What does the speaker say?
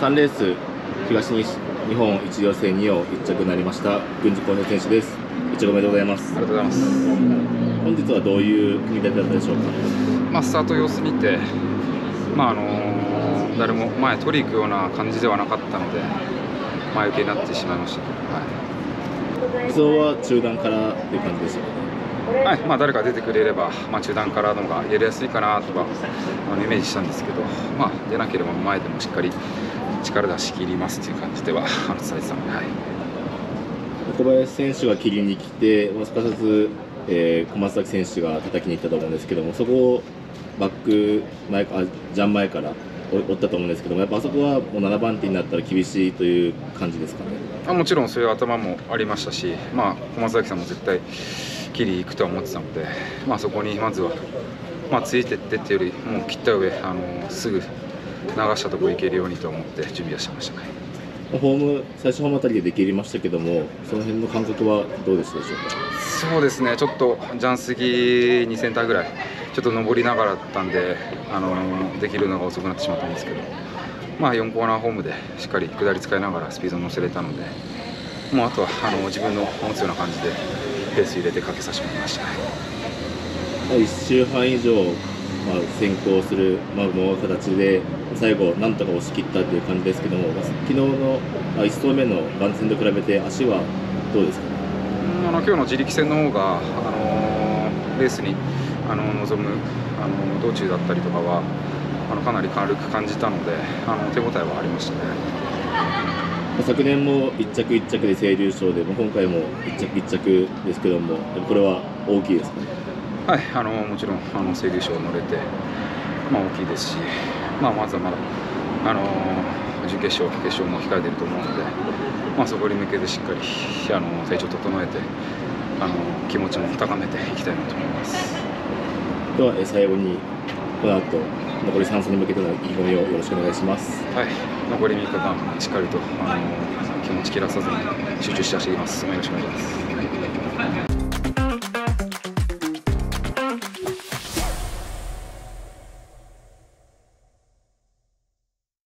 3レース東日日本一予選2を1着になりました。郡司浩平選手です。1着おめでとうございます。ありがとうございます。本日はどういう組み立てだったでしょうか？まあスタート様子見てまああの誰も前取り行くような感じではなかったので前受けになってしまいましたけどは理想は中段からっていう感じでしたかね。い、はい、まあ誰か出てくれればまあ中段からの方がやりやすいかなとかあのイメージしたんですけどまあ出なければ前でもしっかり力出し切りますっていう感じではあの伝えてたので、はい、小林選手が切りに来て、まあ、すかさず、えー小松崎選手が叩きに行ったと思うんですけどもそこをバック前あジャン前から追追ったと思うんですけどもやっぱあそこはもう7番手になったら厳しいという感じですかね？あもちろんそういう頭もありましたし、まあ、小松崎さんも絶対切り行くとは思ってたので、まあ、そこにまずは、まあ、ついてってっていうよりもう切った上あのすぐ流したところ行けるようにと思って準備はしてましたね。ホーム最初ホームあたりでできましたけどもその辺の感覚はどうでしたでしょうか？そうですねちょっとジャンスギ2センターぐらいちょっと上りながらだったんであのできるのが遅くなってしまったんですけど、まあ、4コーナーホームでしっかり下り使いながらスピード乗せれたのでもうあとはあの自分の持つような感じでペース入れてかけさせてもらいました。まあ1周半以上、まあ、先行する、まあ、もう形で最後なんとか押し切ったという感じですけども、まあ昨日の、まあ、1走目の番戦と比べて足はどうですか？ねうんあの今日の自力戦の方が、あのレースにあの臨むあの道中だったりとかはあのかなり軽く感じたのであの手応えはありましたね。まあ昨年も1着1着で清流賞で、まあ今回も1着1着ですけどもこれは大きいですかね？はい、あのもちろんあの清流賞乗れて、まあ、大きいですし、まあ、まずはまだ、あの準決勝、決勝も控えていると思うので、まあ、そこに向けてしっかりあの体調整えてあの気持ちも高めていきたいなと思います。ではえー最後にこの後残り3戦に向けての意気込みをよろしくお願いしますはい、残り3日間しっかりとあの気持ち切らさずに集中して走ります。よろしくお願いします。